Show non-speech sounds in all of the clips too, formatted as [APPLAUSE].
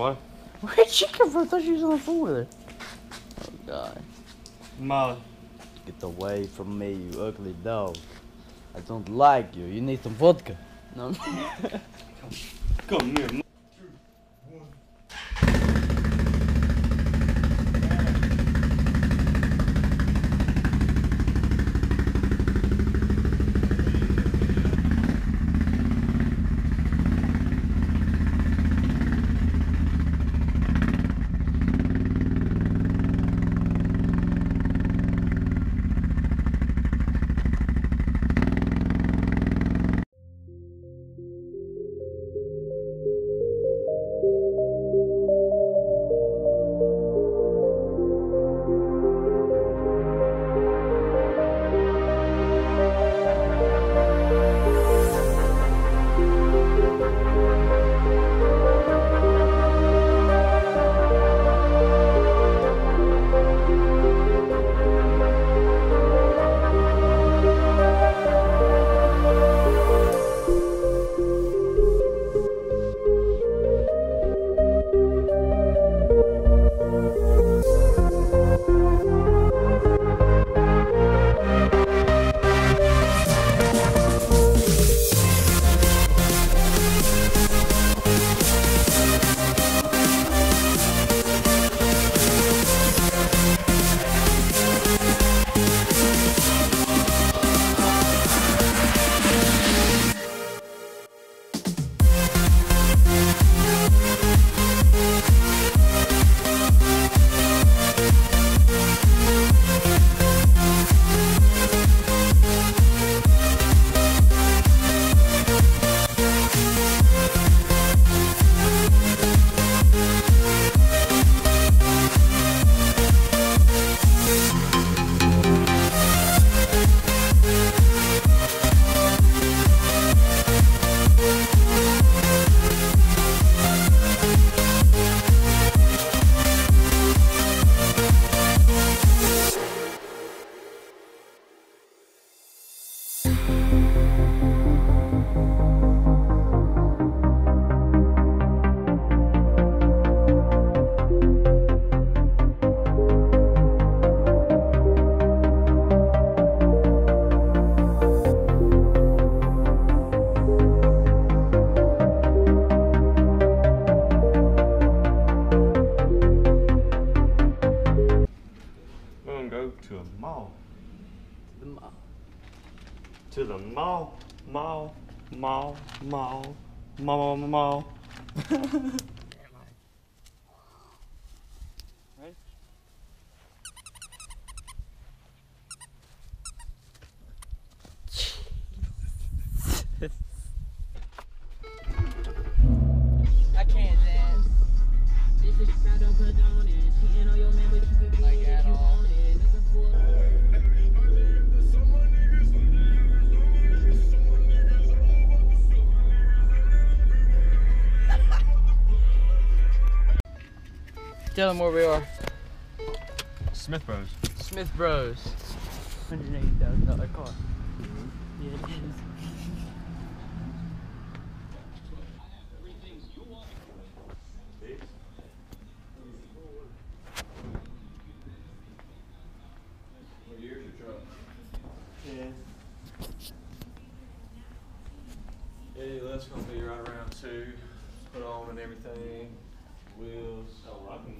why. Where'd she come from? I thought she was on the phone with her. Oh god. Molly. Get away from me, you ugly dog. I don't like you. You need some vodka. No. Come here. To the mall. Mall. Mall. Mall. Mall. Mall. Ready? [LAUGHS] Tell them where we are. Smith Bros. Smith Bros. Hundred eighty thousand dollar car. Yeah, it is. Yeah. Yeah, that's gonna be right around two. Put on and everything. Wheels. Oh, I can,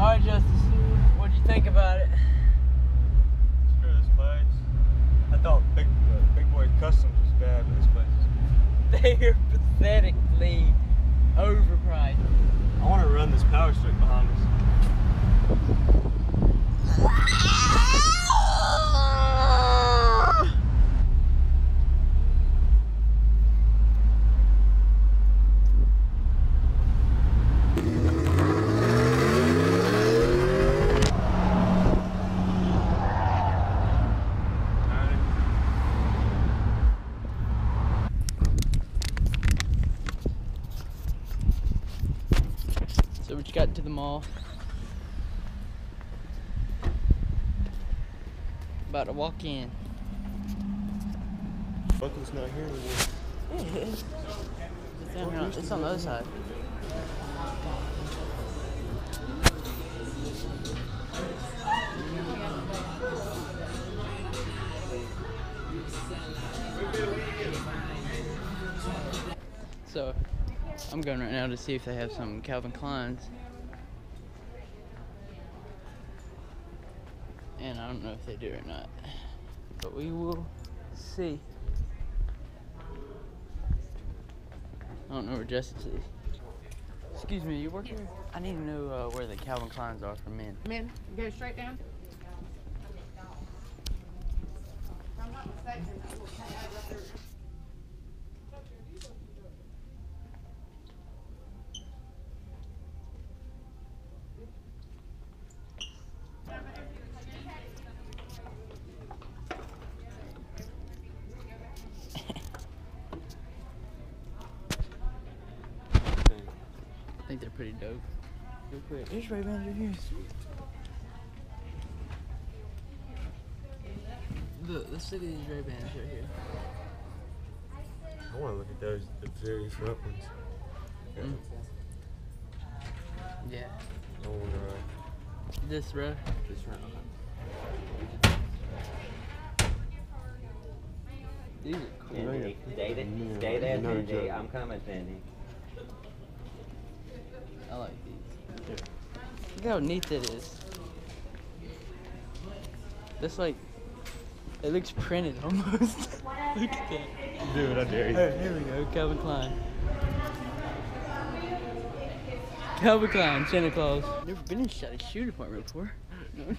All right, Justice. What'd you think about it? screw this place. I thought Big uh, Big Boy Customs was bad, but this place is. [LAUGHS] They're pathetically overpriced. I want to run this power strip behind us. [LAUGHS] About to walk in. Buckle's not here anymore. It's, down here on, it's on the other side. So, I'm going right now to see if they have some Calvin Klein's. And I don't know if they do or not. But we will see. I don't know where Justice is. Excuse me, you work here? I need to know uh, where the Calvin Klein's are for men. Men, go straight down. If I'm not mistaken, that little think they're pretty dope. Real quick, there's Ray Bans right here. Look, let's look at these Ray Bans right here. I want to look at those, the very front ones. Yeah. Mm. Yeah, I want to, this row. this round. These are cool. Cindy, stay there, stay there, No I'm coming, Cindy. Look how neat that is. That's like, it looks printed [LAUGHS] almost. Look at that. Dude, I dare you. Hey, here we go, Calvin Klein. Calvin Klein, Santa Claus. Never been inside a shoe department before. [LAUGHS]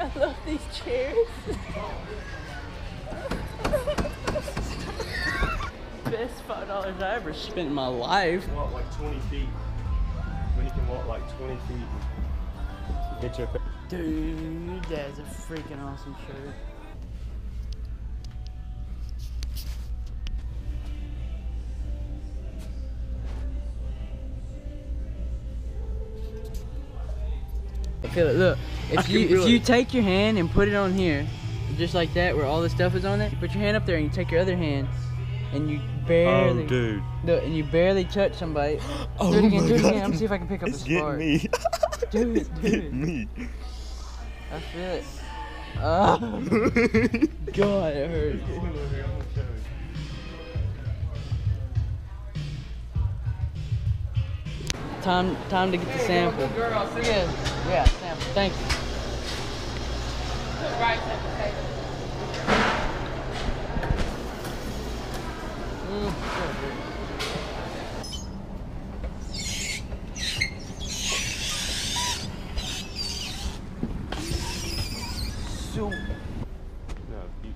I love these chairs. [LAUGHS] Best five dollars I ever spent in my life. Walk like 20 feet. When you can walk like 20 feet. Get your. Dude, that's a freaking awesome shirt. I feel it. Look, if can you feel if you take your hand and put it on here, just like that, where all the stuff is on it, you put your hand up there and you take your other hand, and you barely Oh, dude. look, and you barely touch somebody. Oh [GASPS] do it oh again, my do it again. God. I'm see if I can pick up It's the getting spark. me. [LAUGHS] Do it, do it. getting me. I feel it. Oh, [LAUGHS] God, it hurts. Time, time to get the sample. Girl, sit Yeah, yeah, sample. Thank you. So good. No, eat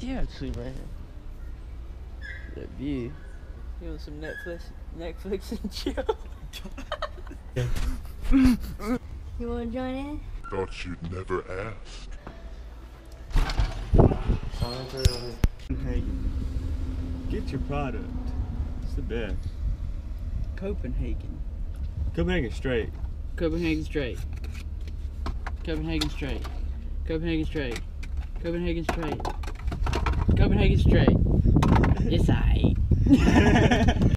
Yeah, I'd sleep right here. That view. You want some Netflix, Netflix [LAUGHS] and chill? [LAUGHS] You wanna join in? Thought you'd never ask. Copenhagen. Get your product. It's the best. Copenhagen. Copenhagen straight. Copenhagen straight. Copenhagen straight. Copenhagen straight. Copenhagen straight. Copenhagen straight. It's aight. [LAUGHS]